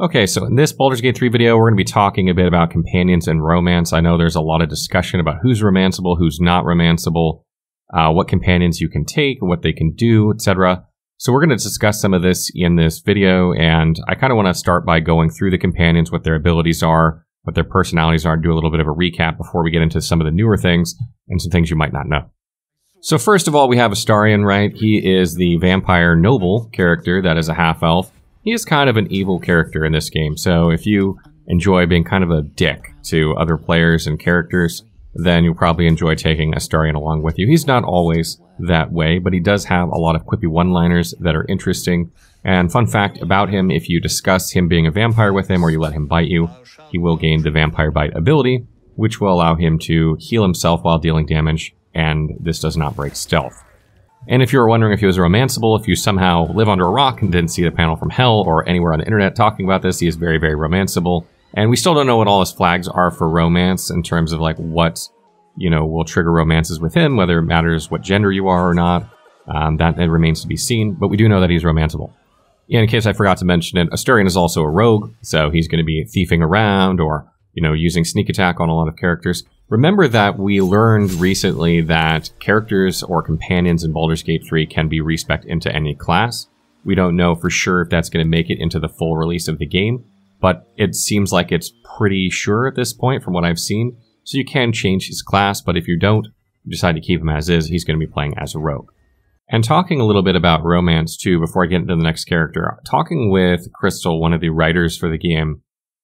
Okay, so in this Baldur's Gate 3 video, we're going to be talking a bit about companions and romance. I know there's a lot of discussion about who's romanceable, who's not romanceable, uh, what companions you can take, what they can do, etc. So we're going to discuss some of this in this video, and I kind of want to start by going through the companions, what their abilities are, what their personalities are, do a little bit of a recap before we get into some of the newer things and some things you might not know. So first of all, we have Astarion, right? He is the vampire noble character that is a half-elf he is kind of an evil character in this game. So if you enjoy being kind of a dick to other players and characters, then you'll probably enjoy taking Astarion along with you. He's not always that way, but he does have a lot of quippy one-liners that are interesting. And fun fact about him, if you discuss him being a vampire with him or you let him bite you, he will gain the vampire bite ability, which will allow him to heal himself while dealing damage, and this does not break stealth. And if you were wondering if he was romanceable, if you somehow live under a rock and didn't see the panel from hell or anywhere on the internet talking about this, he is very, very romanceable. And we still don't know what all his flags are for romance in terms of like what, you know, will trigger romances with him, whether it matters what gender you are or not. Um, that it remains to be seen, but we do know that he's romanceable. In case I forgot to mention it, Astarion is also a rogue, so he's going to be thieving around or, you know, using sneak attack on a lot of characters. Remember that we learned recently that characters or companions in Baldur's Gate 3 can be respec into any class. We don't know for sure if that's going to make it into the full release of the game, but it seems like it's pretty sure at this point from what I've seen. So you can change his class, but if you don't decide to keep him as is, he's going to be playing as a rogue. And talking a little bit about romance too, before I get into the next character, talking with Crystal, one of the writers for the game,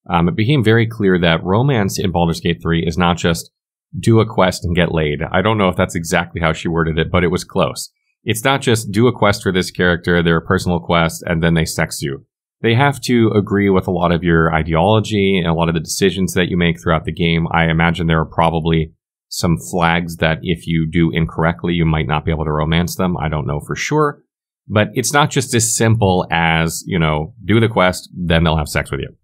um, it became very clear that romance in Baldur's Gate 3 is not just do a quest and get laid. I don't know if that's exactly how she worded it, but it was close. It's not just do a quest for this character, they're a personal quest, and then they sex you. They have to agree with a lot of your ideology and a lot of the decisions that you make throughout the game. I imagine there are probably some flags that if you do incorrectly, you might not be able to romance them. I don't know for sure. But it's not just as simple as, you know, do the quest, then they'll have sex with you.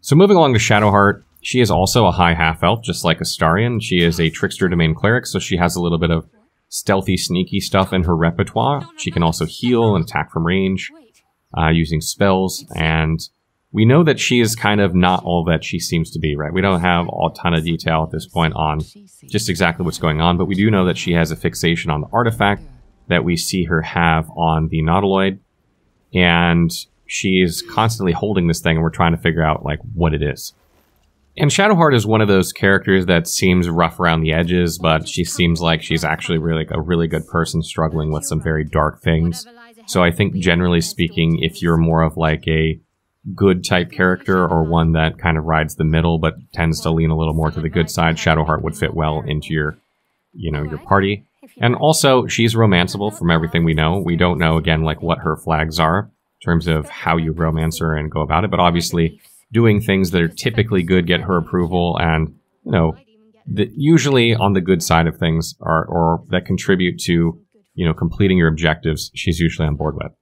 So moving along to Shadowheart, she is also a high half elf, just like Astarion. She is a trickster domain cleric, so she has a little bit of stealthy, sneaky stuff in her repertoire. She can also heal and attack from range uh, using spells, and we know that she is kind of not all that she seems to be, right? We don't have a ton of detail at this point on just exactly what's going on, but we do know that she has a fixation on the artifact that we see her have on the Nautiloid, and she's constantly holding this thing, and we're trying to figure out like what it is. And Shadowheart is one of those characters that seems rough around the edges, but she seems like she's actually really a really good person struggling with some very dark things. So I think generally speaking, if you're more of like a good type character or one that kind of rides the middle but tends to lean a little more to the good side, Shadowheart would fit well into your, you know, your party. And also, she's romanceable from everything we know. We don't know again like what her flags are terms of how you romance her and go about it, but obviously doing things that are typically good get her approval and, you know, that usually on the good side of things are, or that contribute to, you know, completing your objectives, she's usually on board with.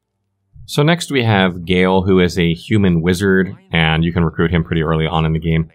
So next we have Gale, who is a human wizard, and you can recruit him pretty early on in the game.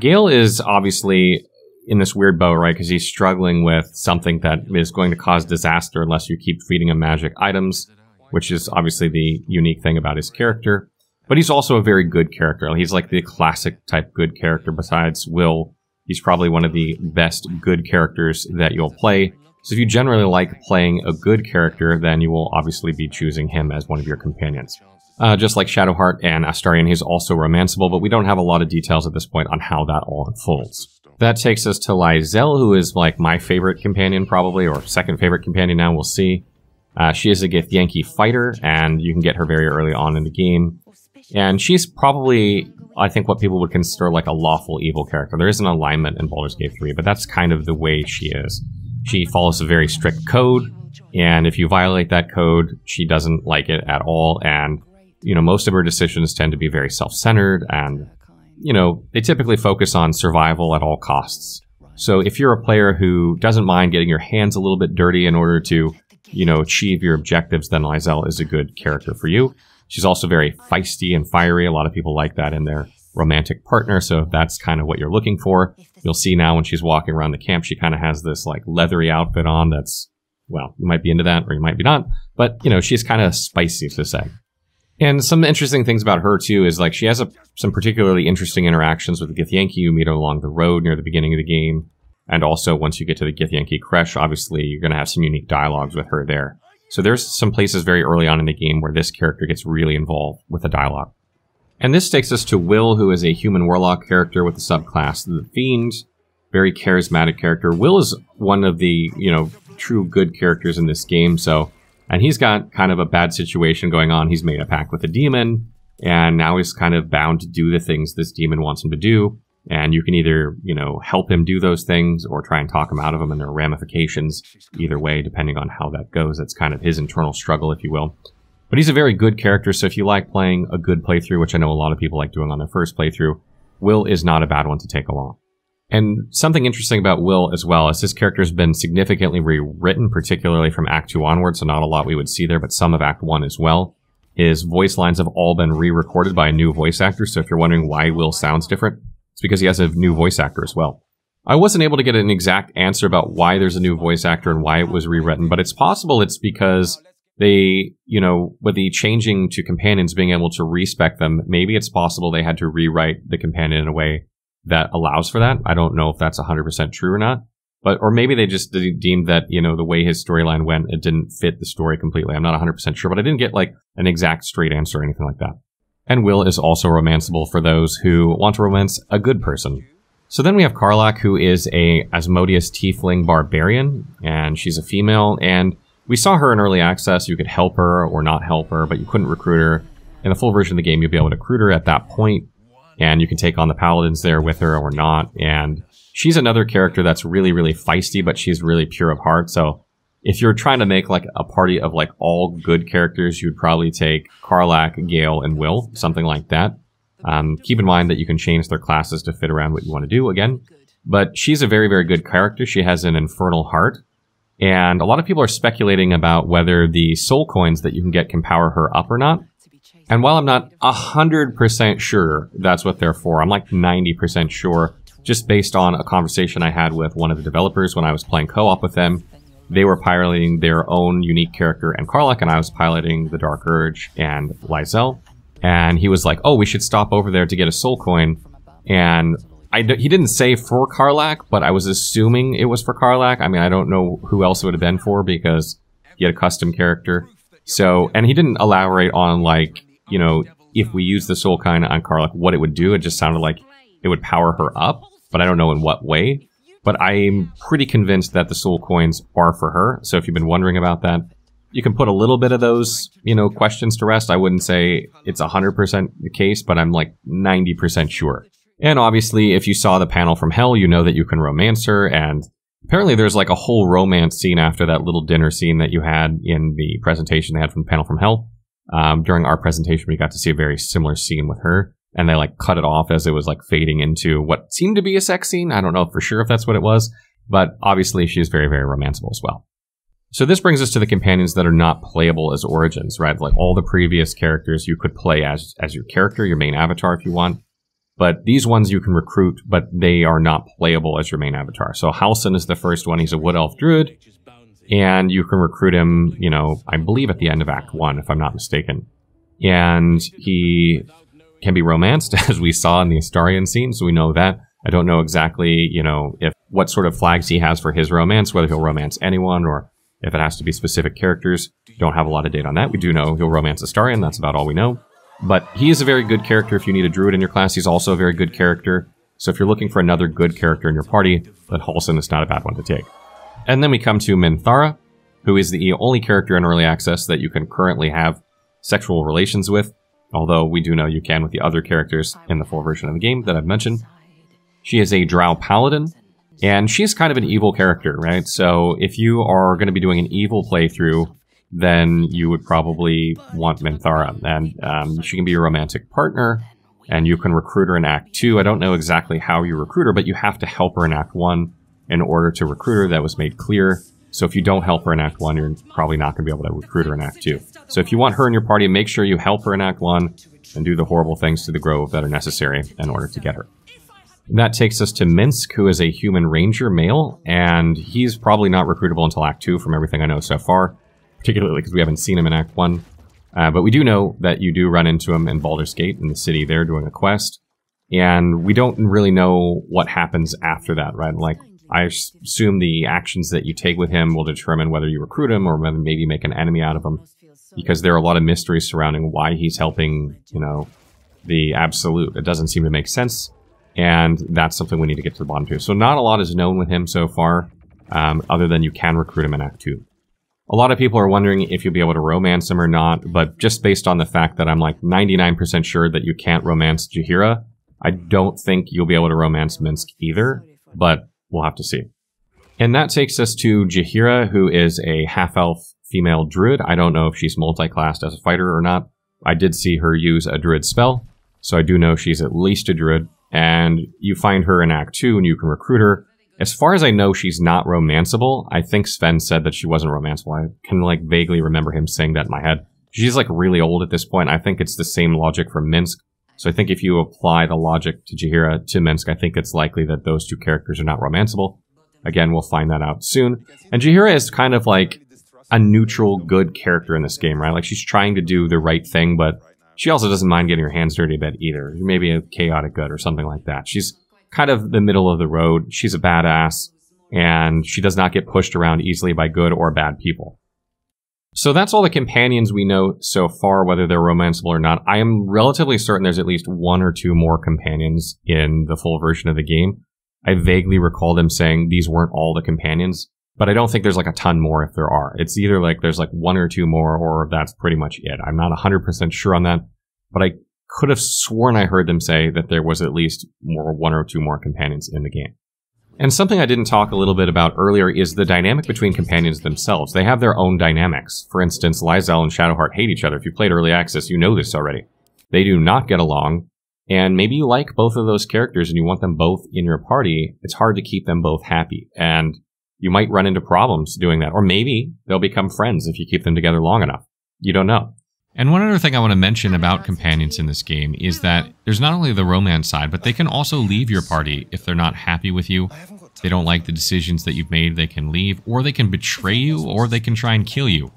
Gale is obviously in this weird boat, right? Because he's struggling with something that is going to cause disaster unless you keep feeding him magic items, which is obviously the unique thing about his character. But he's also a very good character. He's like the classic type good character. Besides Wyll, he's probably one of the best good characters that you'll play. So if you generally like playing a good character, then you will obviously be choosing him as one of your companions. Uh, just like Shadowheart and Astarion, he's also romanceable, but we don't have a lot of details at this point on how that all unfolds. That takes us to Lae'zel, who is like my favorite companion probably, or second favorite companion now, we'll see. Uh, she is a Githyanki fighter, and you can get her very early on in the game. And she's probably, I think, what people would consider like a lawful evil character. There is an alignment in Baldur's Gate 3, but that's kind of the way she is. She follows a very strict code, and if you violate that code, she doesn't like it at all. And, you know, most of her decisions tend to be very self centered, and, you know, they typically focus on survival at all costs. So if you're a player who doesn't mind getting your hands a little bit dirty in order to, you know, achieve your objectives, then Lae'zel is a good character for you. She's also very feisty and fiery. A lot of people like that in their romantic partner. So that's kind of what you're looking for, you'll see now when she's walking around the camp, she kind of has this like leathery outfit on that's, well, you might be into that or you might be not, but you know, she's kind of spicy to say. And some interesting things about her too is like she has a, some particularly interesting interactions with the Githyanki. You meet her along the road near the beginning of the game, and also once you get to the Githyanki Creche, obviously you're going to have some unique dialogues with her there. So there's some places very early on in the game where this character gets really involved with the dialogue. And this takes us to Wyll, who is a human warlock character with the subclass the Fiend. Very charismatic character. Wyll is one of the, you know, true good characters in this game, so and he's got kind of a bad situation going on. He's made a pact with a demon, and now he's kind of bound to do the things this demon wants him to do. And you can either, you know, help him do those things or try and talk him out of them, and there are ramifications either way, depending on how that goes. That's kind of his internal struggle, if you will. But he's a very good character, so if you like playing a good playthrough, which I know a lot of people like doing on their first playthrough, Wyll is not a bad one to take along. And something interesting about Wyll as well is his character has been significantly rewritten, particularly from Act 2 onward, so not a lot we would see there, but some of Act 1 as well. His voice lines have all been re-recorded by a new voice actor, so if you're wondering why Wyll sounds different, it's because he has a new voice actor as well. I wasn't able to get an exact answer about why there's a new voice actor and why it was rewritten, but it's possible it's because they, you know, with the changing to companions being able to respec them, maybe it's possible they had to rewrite the companion in a way that allows for that. I don't know if that's 100% true or not. But, or maybe they just deemed that, you know, the way his storyline went, it didn't fit the story completely. I'm not 100% sure, but I didn't get like an exact straight answer or anything like that. And Wyll is also romanceable for those who want to romance a good person. So then we have Karlach, who is a Asmodeus tiefling barbarian, and she's a female, and we saw her in early access. You could help her or not help her, but you couldn't recruit her. In the full version of the game, you'll be able to recruit her at that point, and you can take on the paladins there with her or not. And she's another character that's really, really feisty, but she's really pure of heart. So if you're trying to make like a party of like all good characters, you'd probably take Karlach, Gale, and Wyll, something like that. Um, keep in mind that you can change their classes to fit around what you want to do again. But she's a very, very good character. She has an infernal heart. And a lot of people are speculating about whether the soul coins that you can get can power her up or not. And while I'm not 100% sure that's what they're for, I'm like 90% sure, just based on a conversation I had with one of the developers when I was playing co-op with them. They were piloting their own unique character and Karlach, and I was piloting the Dark Urge and Lae'zel. And he was like, oh, we should stop over there to get a soul coin. And he didn't say for Karlach, but I was assuming it was for Karlach. I mean, I don't know who else it would have been for because he had a custom character. So, and he didn't elaborate on like you know, if we use the soul coin on Karlach, what it would do. It just sounded like it would power her up, but I don't know in what way. But I'm pretty convinced that the soul coins are for her. So if you've been wondering about that, you can put a little bit of those, you know, questions to rest. I wouldn't say it's 100% the case, but I'm like 90% sure. And obviously, if you saw the panel from Hell, you know that you can romance her. And apparently, there's like a whole romance scene after that little dinner scene that you had in the presentation they had from the panel from Hell. Um, during our presentation, we got to see a very similar scene with her, and they like cut it off as it was like fading into what seemed to be a sex scene. I don't know for sure if that's what it was, but obviously she's very, very romanceable as well. So this brings us to the companions that are not playable as origins, right? Like all the previous characters you could play as as your character, your main avatar if you want. But these ones you can recruit, but they are not playable as your main avatar. So Halsin is the first one. He's a wood elf druid and you can recruit him, you know, I believe at the end of Act 1, if I'm not mistaken. And he can be romanced, as we saw in the Astarion scene, so we know that. I don't know exactly, you know, if what sort of flags he has for his romance, whether he'll romance anyone or if it has to be specific characters. Don't have a lot of data on that. We do know he'll romance Astarion, that's about all we know. But he is a very good character if you need a druid in your class. He's also a very good character. So if you're looking for another good character in your party, then Halsin is not a bad one to take. And then we come to Minthara, who is the only character in early access that you can currently have sexual relations with, although we do know you can with the other characters in the full version of the game that I've mentioned. She is a Drow Paladin, and she's kind of an evil character, right? So if you are going to be doing an evil playthrough, then you would probably want Minthara, and um, she can be your romantic partner, and you can recruit her in Act 2. I don't know exactly how you recruit her, but you have to help her in Act 1 in order to recruit her. That was made clear. So if you don't help her in Act 1, you're probably not going to be able to recruit her in Act 2. So if you want her in your party, make sure you help her in Act 1 and do the horrible things to the Grove that are necessary in order to get her. That takes us to Minsc, who is a human ranger male, and he's probably not recruitable until Act 2 from everything I know so far, particularly because we haven't seen him in Act 1. Uh, but we do know that you do run into him in Baldur's Gate in the city there doing a quest. And we don't really know what happens after that, right? Like, I assume the actions that you take with him will determine whether you recruit him or whether maybe make an enemy out of him. Because there are a lot of mysteries surrounding why he's helping, you know, the Absolute. It doesn't seem to make sense. And that's something we need to get to the bottom to. So not a lot is known with him so far, um, other than you can recruit him in Act 2. A lot of people are wondering if you'll be able to romance him or not, but just based on the fact that I'm like 99% sure that you can't romance Jaheira, I don't think you'll be able to romance Minsc either, but we'll have to see. And that takes us to Jaheira, who is a half-elf female druid. I don't know if she's multi-classed as a fighter or not. I did see her use a druid spell, so I do know she's at least a druid. And you find her in Act 2 and you can recruit her. As far as I know, she's not romanceable. I think Swen said that she wasn't romanceable. I can like vaguely remember him saying that in my head. She's like really old at this point. I think it's the same logic for Minsc. So I think if you apply the logic to Jaheira to Minsc, I think it's likely that those two characters are not romanceable. Again, we'll find that out soon. And Jaheira is kind of like a neutral, good character in this game, right? Like she's trying to do the right thing, but she also doesn't mind getting her hands dirty a bit either. Maybe a chaotic good or something like that. She's kind of the middle of the road. She's a badass, and she does not get pushed around easily by good or bad people. So that's all the companions we know so far, whether they're romanceable or not. I am relatively certain there's at least one or two more companions in the full version of the game. I vaguely recall them saying these weren't all the companions, but I don't think there's like a ton more if there are. It's either like there's like one or two more, or that's pretty much it. I'm not 100% sure on that, but I could have sworn I heard them say that there was at least more one or two more companions in the game. And something I didn't talk a little bit about earlier is the dynamic between companions themselves. They have their own dynamics. For instance, Lae'zel and Shadowheart hate each other. If you played early access, you know this already. They do not get along, and maybe you like both of those characters and you want them both in your party. It's hard to keep them both happy, and you might run into problems doing that. Or maybe they'll become friends if you keep them together long enough. You don't know. And one other thing I want to mention about companions in this game is that there's not only the romance side, but they can also leave your party if they're not happy with you. They don't like the decisions that you've made, they can leave, or they can betray you, or they can try and kill you.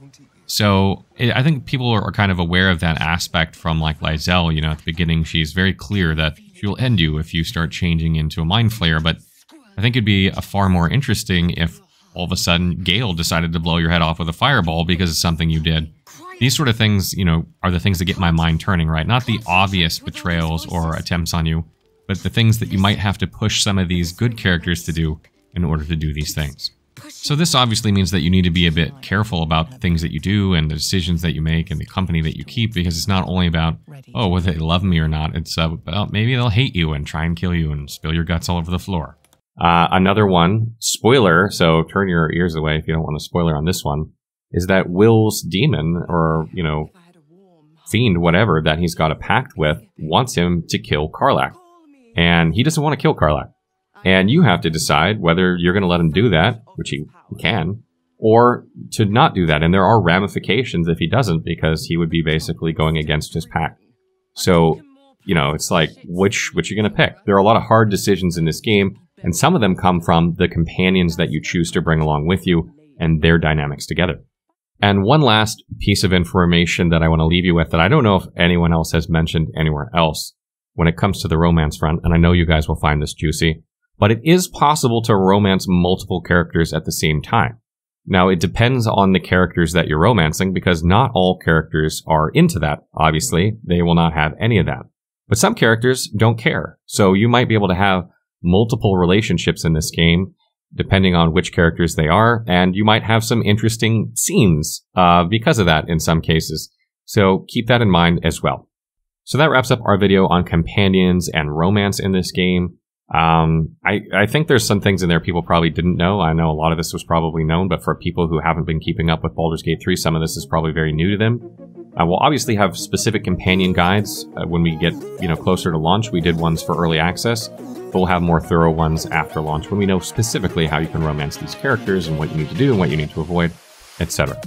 So I think people are kind of aware of that aspect from like Lae'zel. You know, at the beginning, she's very clear that she'll end you if you start changing into a mind flayer. But I think it'd be a far more interesting if all of a sudden Gale decided to blow your head off with a fireball because of something you did these sort of things, you know, are the things that get my mind turning, right? Not the obvious betrayals or attempts on you, but the things that you might have to push some of these good characters to do in order to do these things. So this obviously means that you need to be a bit careful about the things that you do and the decisions that you make and the company that you keep because it's not only about, oh, whether they love me or not. It's about maybe they'll hate you and try and kill you and spill your guts all over the floor. Uh, another one, spoiler, so turn your ears away if you don't want a spoiler on this one is that Wyll's demon or, you know, fiend, whatever, that he's got a pact with, wants him to kill Karlach. And he doesn't want to kill Karlach. And you have to decide whether you're going to let him do that, which he can, or to not do that. And there are ramifications if he doesn't, because he would be basically going against his pact. So, you know, it's like, which, which you're going to pick? There are a lot of hard decisions in this game, and some of them come from the companions that you choose to bring along with you and their dynamics together. And one last piece of information that I want to leave you with that I don't know if anyone else has mentioned anywhere else when it comes to the romance front, and I know you guys will find this juicy, but it is possible to romance multiple characters at the same time. Now, it depends on the characters that you're romancing because not all characters are into that. Obviously, they will not have any of that. But some characters don't care. So you might be able to have multiple relationships in this game depending on which characters they are, and you might have some interesting scenes uh, because of that in some cases. So keep that in mind as well. So that wraps up our video on companions and romance in this game. Um, I, I think there's some things in there people probably didn't know. I know a lot of this was probably known, but for people who haven't been keeping up with Baldur's Gate 3, some of this is probably very new to them. Uh, we'll obviously have specific companion guides uh, when we get you know closer to launch. We did ones for early access but we'll have more thorough ones after launch when we know specifically how you can romance these characters and what you need to do and what you need to avoid, etc.